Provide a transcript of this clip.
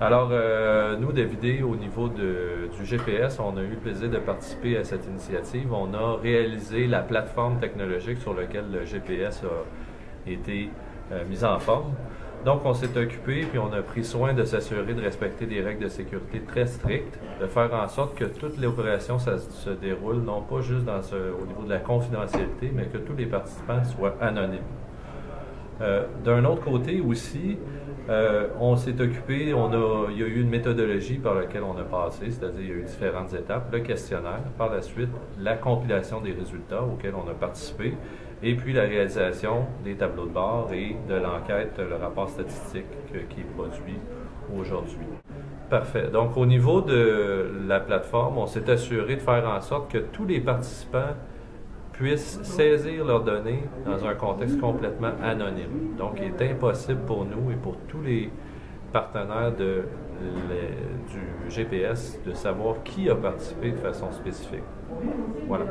Alors, euh, nous, Davidé, au niveau de, du GPS, on a eu le plaisir de participer à cette initiative. On a réalisé la plateforme technologique sur laquelle le GPS a été euh, mis en forme. Donc, on s'est occupé, puis on a pris soin de s'assurer de respecter des règles de sécurité très strictes, de faire en sorte que toute l'opération se déroule, non pas juste au niveau de la confidentialité, mais que tous les participants soient anonymes. Euh, D'un autre côté aussi, euh, on s'est occupé, on a, il y a eu une méthodologie par laquelle on a passé, c'est-à-dire il y a eu différentes étapes, le questionnaire, par la suite la compilation des résultats auxquels on a participé, et puis la réalisation des tableaux de bord et de l'enquête, le rapport statistique qui est produit aujourd'hui. Parfait. Donc au niveau de la plateforme, on s'est assuré de faire en sorte que tous les participants puissent saisir leurs données dans un contexte complètement anonyme. Donc, il est impossible pour nous et pour tous les partenaires de, du GPS de savoir qui a participé de façon spécifique. Voilà.